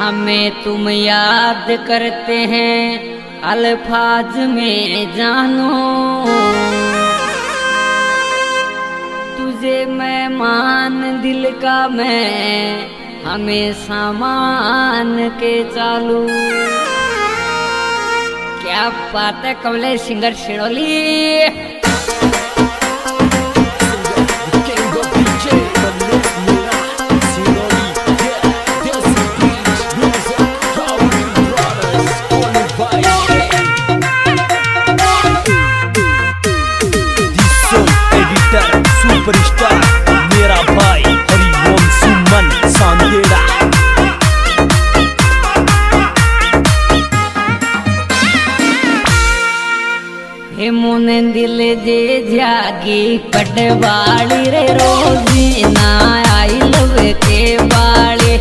हमें तुम याद करते हैं, अल्फाज में जानो। तुझे मैं मान दिल का मैं, हमें सामान के चालू। क्या बात है, कमलेश, सिंगर, शिरोली। मुन दिल जे जागी पटवाली रे रोजी ना आई लव के वाली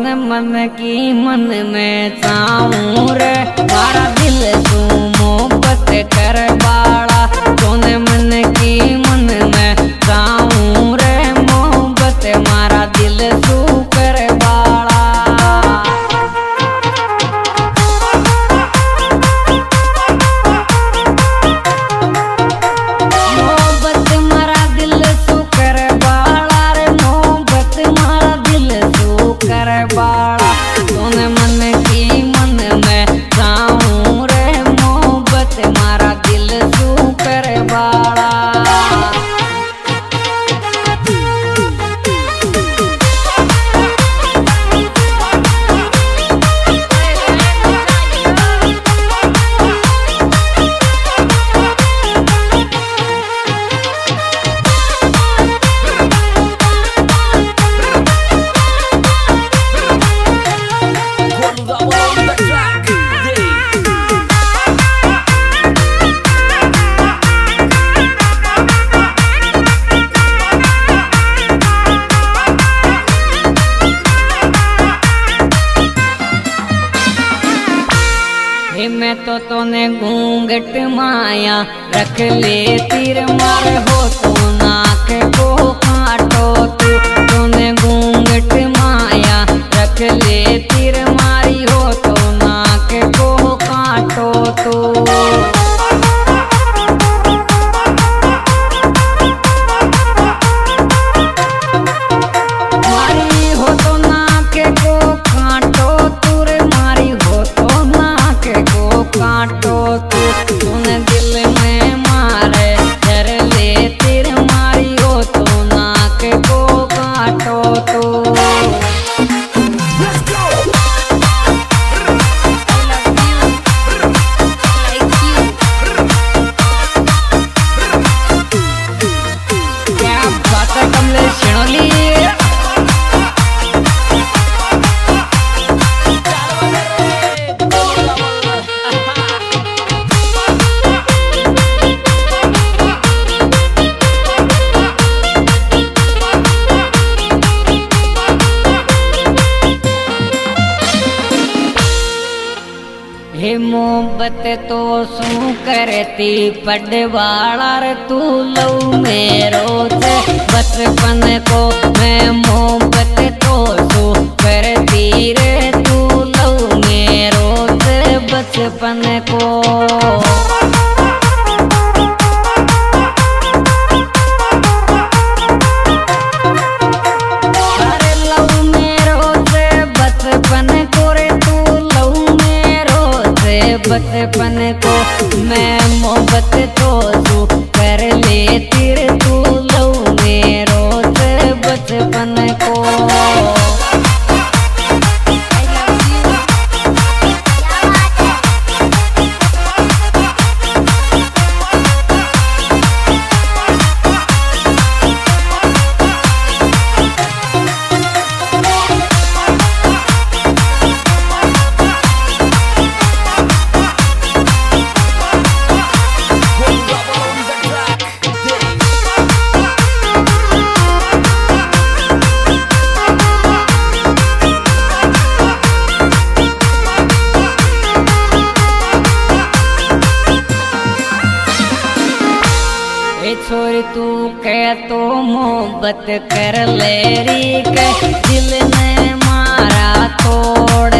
मन मन की मन में चाऊ रे भारत घूंघट माया रख ले मत तो सू करती पडवाला तू लो मेरो बचपन को मैं मोहब्बत तो सू करती रे तू लो मेरो बचपन को बचपन को मैं मोहब्बत तो तू कर लेती छोर तू कह तो मोहब्बत कर ले रही कह दिल ने मारा तोड़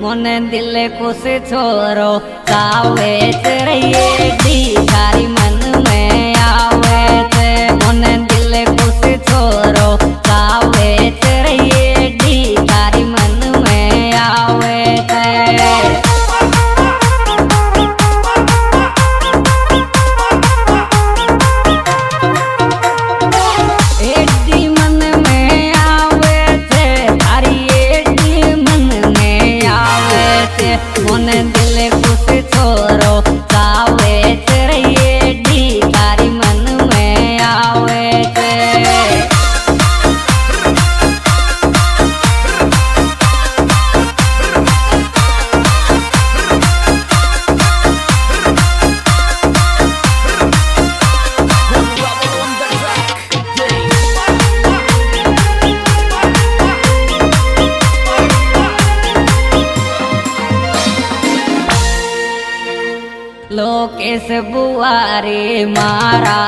মনে দিলে খুশি ছোড়ো তাও বেচ রইয়ে ভিখারি बुआ रे मारा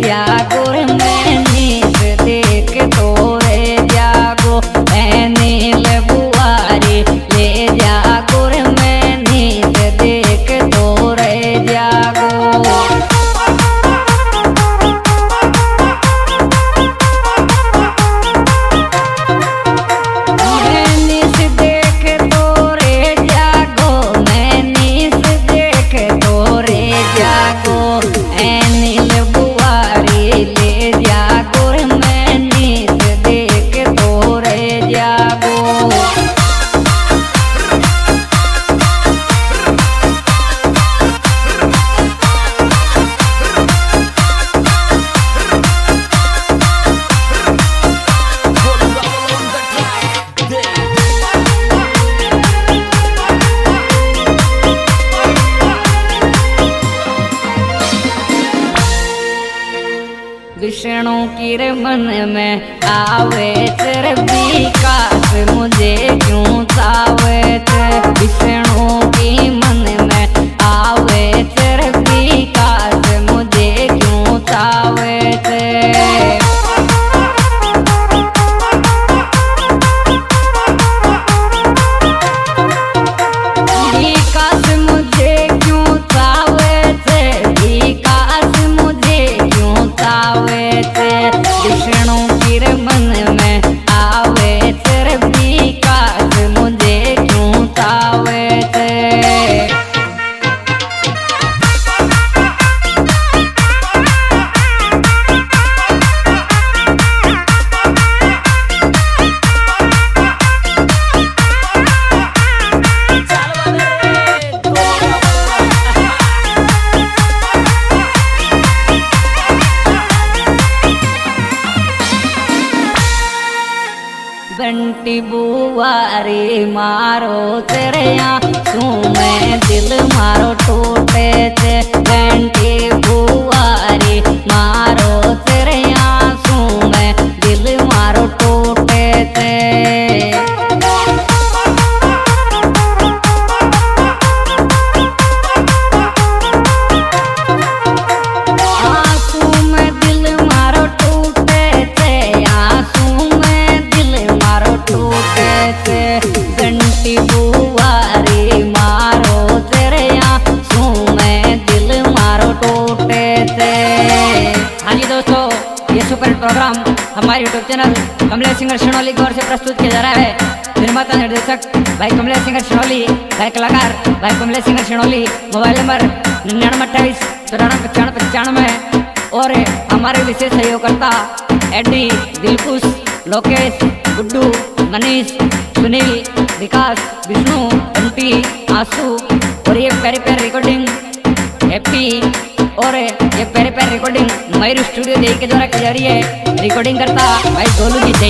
ya विष्णु मन में आवे तेरे विकास बंटी बुआरी मारो तेरे आँसू प्रोग्राम हमारे YouTube channel Kamlesh singer Shinoli की ओर से प्रस्तुत किया जा रहा है। निर्माता निर्देशक भाई कमलेश सिंगर शिनोली भाई कलाकार भाई Kamlesh singer Shinoli mobile number निन्यानवे अट्ठाईस, चौरानवे पचानवे पचानवे। और हमारे विशेष सहयोगकर्ता एडी दिलकुश लोकेश, गुड्डू, मनीष, सुनील, विकास, विष्णु एम आँसू और ये प्यारी प्यारी रिकॉर्डिंग हैप्पी और ये पेरे पेरे रिकॉर्डिंग मयूर स्टूडियो देख के द्वारा की है। रिकॉर्डिंग करता भाई दोनों की दे